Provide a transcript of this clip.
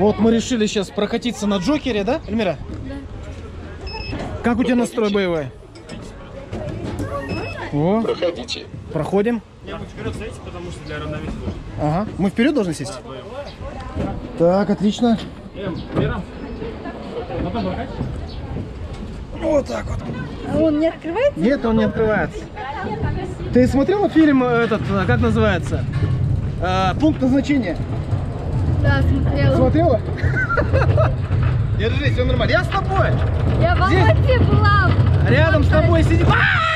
Вот мы решили сейчас прокатиться на Джокере, да, Эльмира? Да. Как у тебя настрой боевой? О, Проходите. проходим. Я буду вперед садиться, потому что для равновесия. Ага. Мы вперед должны сесть? Так, отлично. Эм, ввером. Потом прокатишь? Вот так вот. А он не открывается? Нет, он не открывается. Ты смотрела фильм этот, э, как называется? Э, Пункт назначения. Да, смотрела. Смотрела? Держись, все нормально. Я с тобой. Я в Алмате была. Рядом с тобой сидит. А!